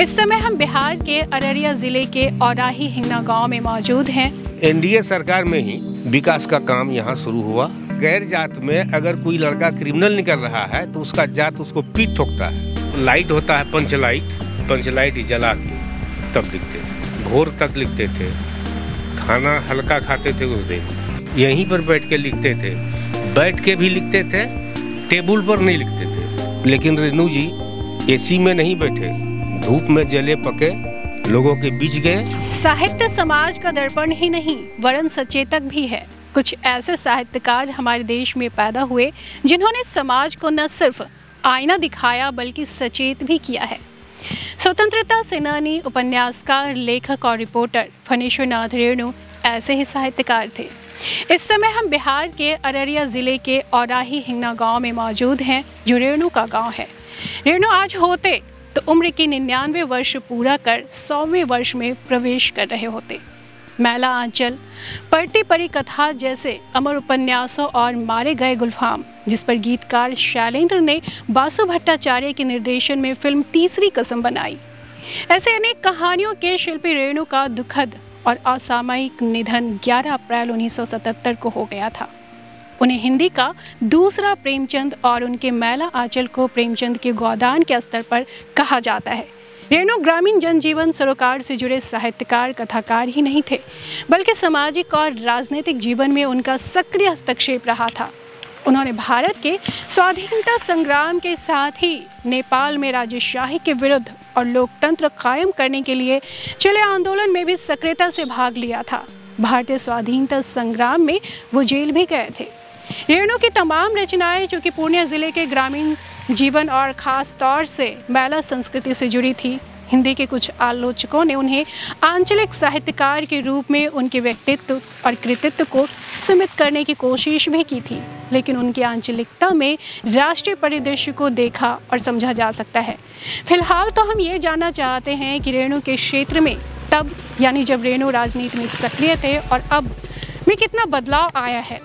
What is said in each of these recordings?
इस समय हम बिहार के अररिया ज़िले के औराही हिंगना गाँव में मौजूद हैं। एनडीए सरकार में ही विकास का काम यहाँ शुरू हुआ। गैर जात में अगर कोई लड़का क्रिमिनल निकल रहा है तो उसका जात उसको पीट ठोकता है। लाइट होता है पंच लाइट पंच लाइट जला के तब लिखते थे। भोर तक लिखते थे। खाना हल्का खाते थे उस दिन। यहीं पर बैठ के लिखते थे। बैठ के भी लिखते थे, टेबल पर नहीं लिखते थे। लेकिन रेणु जी, एसी में नहीं बैठे। धूप में जले पके, लोगों के बीच गए। साहित्य समाज का दर्पण ही नहीं, वरन सचेतक भी है। कुछ ऐसे साहित्यकार हमारे देश में पैदा हुए, जिन्होंने समाज को न सिर्फ़ आईना दिखाया, बल्कि सचेत भी किया है। स्वतंत्रता सेनानी, उपन्यासकार, लेखक और रिपोर्टर फणीश्वर नाथ रेणु ऐसे ही साहित्यकार थे। इस समय हम बिहार के अररिया ज़िले के औराही हिंगना गाँव में मौजूद हैं, जो रेणु का गाँव है। रेणु, आज होते तो उम्र के निन्यानवे वर्ष पूरा कर सौवें वर्ष में प्रवेश कर रहे होते। मैला आंचल पढ़ती परी कथा जैसे अमर उपन्यासों और मारे गए गुलफाम, जिस पर गीतकार शैलेंद्र ने बासु भट्टाचार्य के निर्देशन में फ़िल्म तीसरी कसम बनाई। ऐसे अनेक कहानियों के शिल्पी रेणु का दुखद और असामयिक निधन 11 अप्रैल 1977 को हो गया था। उन्हें हिंदी का दूसरा प्रेमचंद और उनके मैला आंचल को प्रेमचंद के गोदान के स्तर पर कहा जाता है। रेणु ग्रामीण जनजीवन सरोकार से जुड़े साहित्यकार, कथाकार ही नहीं थे, बल्कि सामाजिक और राजनीतिक जीवन में उनका सक्रिय हस्तक्षेप रहा था। उन्होंने भारत के स्वाधीनता संग्राम के साथ ही नेपाल में राजशाही के विरुद्ध और लोकतंत्र कायम करने के लिए चले आंदोलन में भी सक्रियता से भाग लिया था। भारतीय स्वाधीनता संग्राम में वो जेल भी गए थे। रेणु की तमाम रचनाएँ जो कि पूर्णिया ज़िले के ग्रामीण जीवन और ख़ास तौर से मैला संस्कृति से जुड़ी थी। हिंदी के कुछ आलोचकों ने उन्हें आंचलिक साहित्यकार के रूप में उनके व्यक्तित्व और कृतित्व को सीमित करने की कोशिश भी की थी, लेकिन उनकी आंचलिकता में राष्ट्रीय परिदृश्य को देखा और समझा जा सकता है। फ़िलहाल तो हम ये जानना चाहते हैं कि रेणु के क्षेत्र में तब, यानी जब रेणु राजनीति में सक्रिय थे और अब में कितना बदलाव आया है।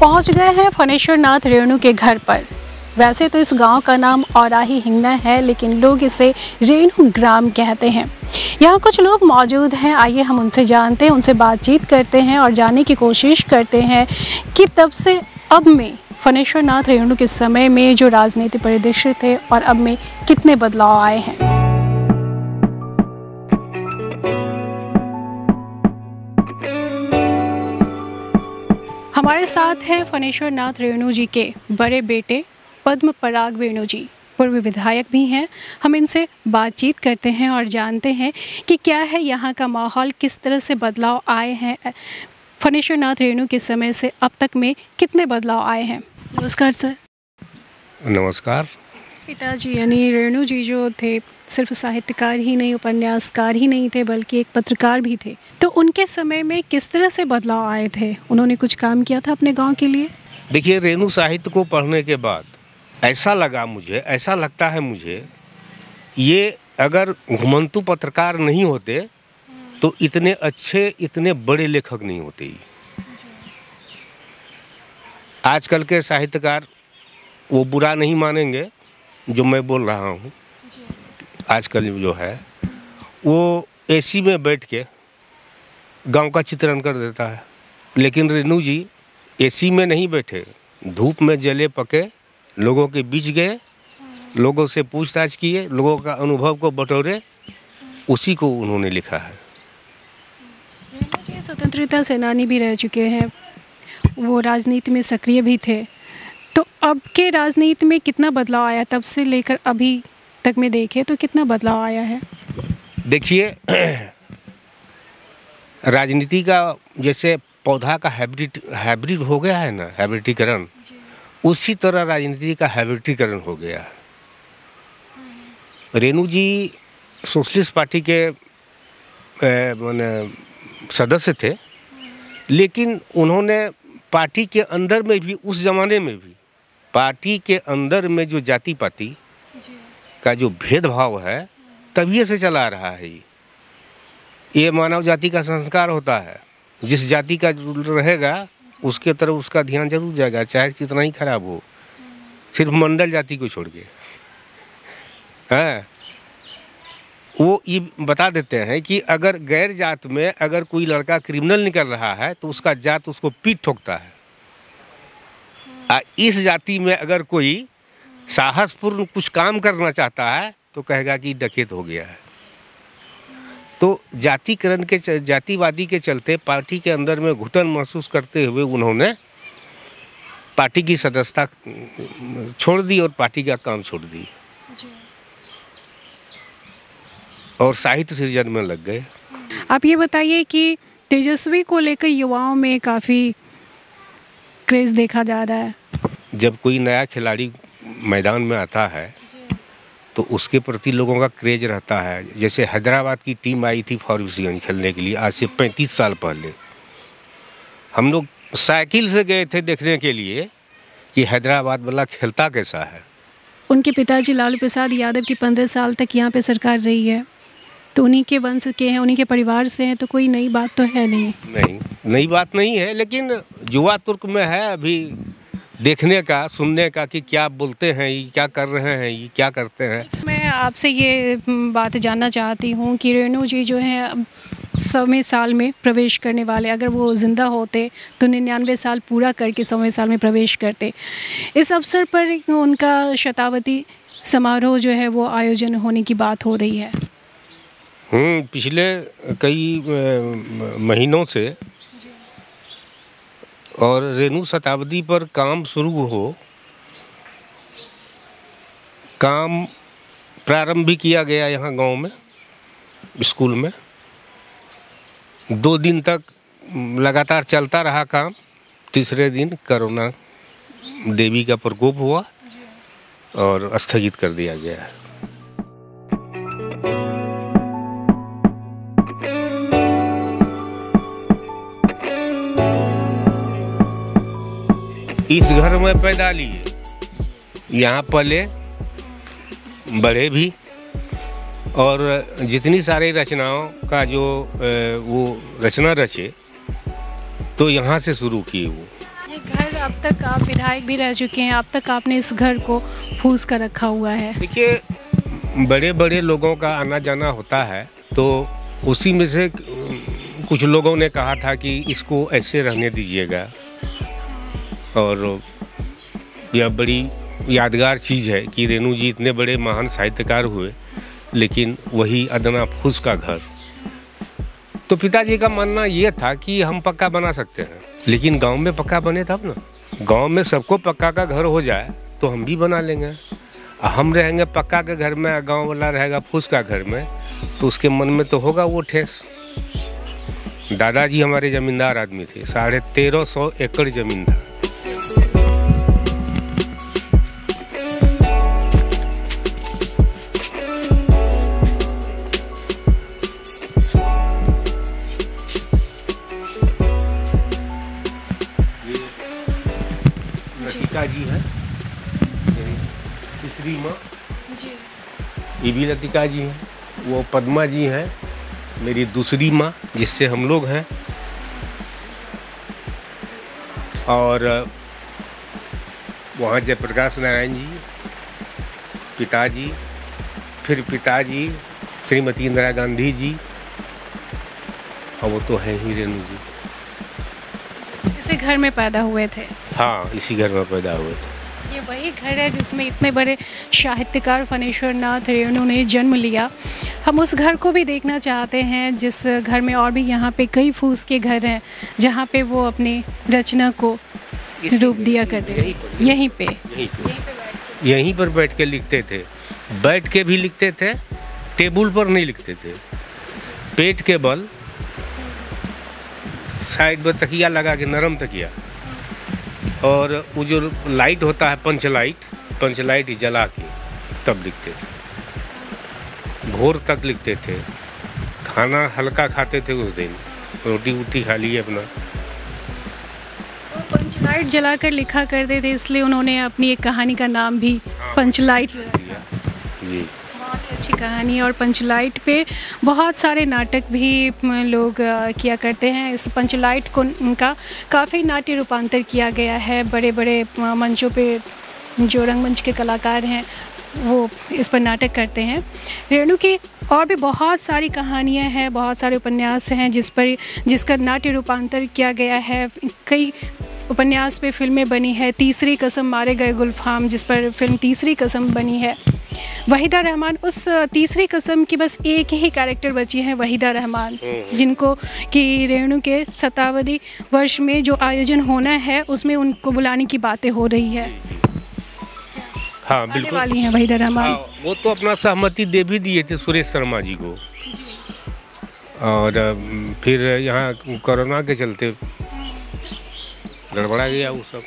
पहुँच गए हैं फनेश्वर नाथ रेणु के घर पर। वैसे तो इस गाँव का नाम औराही हिंगना है, लेकिन लोग इसे रेणु ग्राम कहते हैं। यहाँ कुछ लोग मौजूद हैं, आइए हम उनसे जानते हैं, उनसे बातचीत करते हैं और जानने की कोशिश करते हैं कि तब से अब में फनेश्वर नाथ रेणु के समय में जो राजनीति परिदृश्य थे और अब में कितने बदलाव आए हैं। हमारे साथ हैं फनेश्वर नाथ रेणु जी के बड़े बेटे पद्म पराग वेणु जी। पूर्व विधायक भी हैं। हम इनसे बातचीत करते हैं और जानते हैं कि क्या है यहाँ का माहौल किस तरह से बदलाव आए हैं। फनेश्वर नाथ रेणु के समय से अब तक में कितने बदलाव आए हैं? नमस्कार सर। नमस्कार। पिताजी यानी रेणु जी जो थे, सिर्फ़ साहित्यकार ही नहीं, उपन्यासकार ही नहीं थे, बल्कि एक पत्रकार भी थे। तो उनके समय में किस तरह से बदलाव आए थे? उन्होंने कुछ काम किया था अपने गाँव के लिए? देखिए, रेणु साहित्य को पढ़ने के बाद ऐसा लगा मुझे, ऐसा लगता है मुझे, ये अगर घुमंतु पत्रकार नहीं होते तो इतने अच्छे, इतने बड़े लेखक नहीं होते आजकल के साहित्यकार वो बुरा नहीं मानेंगे जो मैं बोल रहा हूँ, आजकल जो है, वो एसी में बैठ के गाँव का चित्रण कर देता है। लेकिन रेणु जी एसी में नहीं बैठे, धूप में जले पके, लोगों के बीच गए, लोगों से पूछताछ किए, लोगों का अनुभव को बटोरे, उसी को उन्होंने लिखा है। स्वतंत्रता सेनानी भी रह चुके हैं। वो राजनीति में सक्रिय भी थे। अब के राजनीति में कितना बदलाव आया? तब से लेकर अभी तक में देखें तो कितना बदलाव आया है? देखिए, राजनीति का जैसे पौधा का हाइब्रिड हाइब्रिड हो गया है ना हाइब्रिडीकरण उसी तरह राजनीति का हाइब्रिडीकरण हो गया है। रेणु जी सोशलिस्ट पार्टी के मैंने सदस्य थे, लेकिन उन्होंने पार्टी के अंदर में भी, उस जमाने में भी पार्टी के अंदर में जो जाति पाति का जो भेदभाव है तभी से चला रहा है ये। मानव जाति का संस्कार होता है। जिस जाति का रहेगा उसके तरफ़ उसका ध्यान ज़रूर जाएगा चाहे कितना ही खराब हो। सिर्फ़ मंडल जाति को छोड़ के। हैं। वो ये बता देते हैं कि अगर गैर जात में अगर कोई लड़का क्रिमिनल निकल रहा है तो उसका जात उसको पीठ ठोकता है। इस जाति में अगर कोई साहसपूर्ण कुछ काम करना चाहता है तो कहेगा कि डकैत हो गया है। तो जातिकरण के जातिवादी के चलते पार्टी के अंदर में घुटन महसूस करते हुए उन्होंने पार्टी की सदस्यता छोड़ दी और पार्टी का काम छोड़ दी और साहित्य सृजन में लग गए। आप ये बताइए कि तेजस्वी को लेकर युवाओं में काफ़ी क्रेज देखा जा रहा है। जब कोई नया खिलाड़ी मैदान में आता है तो उसके प्रति लोगों का क्रेज रहता है। जैसे हैदराबाद की टीम आई थी फारूकगंज खेलने के लिए आज से 35 साल पहले। हम लोग साइकिल से गए थे देखने के लिए कि हैदराबाद वाला खेलता कैसा है। उनके पिताजी लालू प्रसाद यादव की पंद्रह साल तक यहाँ पे सरकार रही है। तो उन्हीं के वंश के हैं उन्हीं के परिवार से हैं तो कोई नई बात तो है नहीं। नहीं नई बात नहीं है लेकिन युवा तुर्क में है अभी। देखने का सुनने का कि क्या बोलते हैं ये क्या कर रहे हैं ये क्या करते हैं। मैं आपसे ये हम्म, बात जानना चाहती हूँ कि रेणु जी जो हैं अब सौवें साल में प्रवेश करने वाले अगर वो ज़िंदा होते तो निन्यानवे साल पूरा करके सौवें साल में प्रवेश करते। इस अवसर पर उनका शतावती समारोह जो है वो आयोजन होने की बात हो रही है। हम्म पिछले कई महीनों से और रेणु शताब्दी पर काम शुरू हो, काम प्रारंभ भी किया गया यहाँ गाँव में, स्कूल में। दो दिन तक लगातार चलता रहा काम, तीसरे दिन कोरोना देवी का प्रकोप हुआ और स्थगित कर दिया गया है। इस घर में पैदा लिए। यहाँ पले बड़े भी। और जितनी सारी रचनाओं का जो वो रचना रचे तो यहाँ से शुरू किए वो। ये घर अब तक आप विधायक भी रह चुके हैं। अब तक आपने इस घर को फूस कर रखा हुआ है। देखिए बड़े बड़े लोगों का आना जाना होता है तो उसी में से कुछ लोगों ने कहा था कि इसको ऐसे रहने दीजिएगा। और यह बड़ी यादगार चीज़ है कि रेणु जी इतने बड़े महान साहित्यकार हुए, लेकिन वही अदना फूस का घर। तो पिताजी का मानना ये था कि हम पक्का बना सकते हैं, लेकिन गाँव में पक्का बने तब ना। गाँव में सबको पक्का का घर हो जाए तो हम भी बना लेंगे। हम रहेंगे पक्का के घर में, गाँव वाला रहेगा फूस का घर में तो उसके मन में तो होगा वो ठेस। दादाजी हमारे जमींदार आदमी थे, साढ़े तेरह सौ एकड़ ज़मीन था। लतिका जी है। मेरी दूसरी माँ। ये भी लतिका जी हैं। वो पद्मा जी हैं। मेरी दूसरी माँ जिससे हम लोग हैं। और वहाँ जयप्रकाश नारायण जी पिताजी फिर पिताजी श्रीमती इंदिरा गांधी जी। और वो तो हैं ही रेणु जी। इसी घर में पैदा हुए थे। हाँ इसी घर में पैदा हुए थे। ये वही घर है जिसमें इतने बड़े साहित्यकार फणेश्वर नाथ रेणु ने जन्म लिया। हम उस घर को भी देखना चाहते हैं जिस घर में और भी यहाँ पे कई फूस के घर हैं जहाँ पे वो अपनी रचना को रूप दिया करते थे। यहीं पे। यहीं पर बैठ के लिखते थे। बैठ के भी लिखते थे टेबल पर नहीं लिखते थे। पेट के बल साइड में तकिया लगा के नरम तकिया। और वो जो लाइट होता है पंच लाइट पंच लाइट जला के तब लिखते थे। भोर तक लिखते थे। खाना हल्का खाते थे उस दिन। रोटी वोटी खा लिए अपना। पंचलाइट जलाकर लिखा करते थे इसलिए उन्होंने अपनी एक कहानी का नाम भी पंचलाइट रखा। दिया जी। बहुत अच्छी कहानी और पंचलाइट पे बहुत सारे नाटक भी लोग किया करते हैं। इस पंचलाइट को, उनका काफ़ी नाट्य रूपांतर किया गया है। बड़े बड़े मंचों पे जो रंगमंच के कलाकार हैं, वो इस पर नाटक करते हैं। रेणु की और भी बहुत सारी कहानियाँ हैं, बहुत सारे उपन्यास हैं, जिस पर, जिसका नाट्य रूपांतर किया गया है। कई उपन्यास पे फ़िल्में बनी है। तीसरी कसम मारे गए गुलफाम, जिस पर फ़िल्म तीसरी कसम बनी है। वहीदा रहमान उस तीसरी कसम की बस एक ही कैरेक्टर बची है वहीदा रहमान जिनको कि रेणु के शताब्दी वर्ष में जो आयोजन होना है उसमें उनको बुलाने की बातें हो रही है। हाँ बिल्कुल। वाली हैं वहीदा रहमान। हाँ, वो तो अपना सहमति दे भी दिए थे सुरेश शर्मा जी को। और फिर यहाँ कोरोना के चलते गड़बड़ा गया वो सब।